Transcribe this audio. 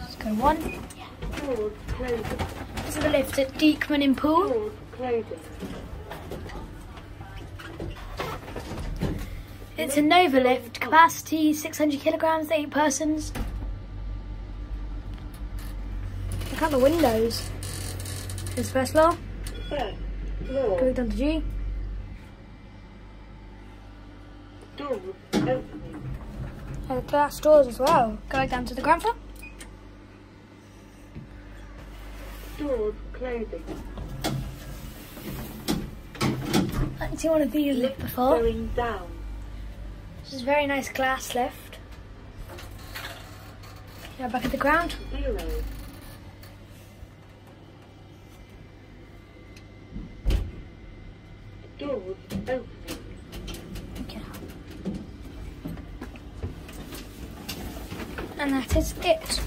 Let's go one. To the lift at Deichmann in Poole. It's a Nova lift, capacity 600 kilograms, 8 persons. Look at the windows. This first floor. Go down to G. Doors opening. And glass doors as well. Going down to the ground floor. Doors closing. I haven't seen one of these lift before. Going down. This is a very nice glass lift. Now back at the ground. Zero. Doors opening. And that is it.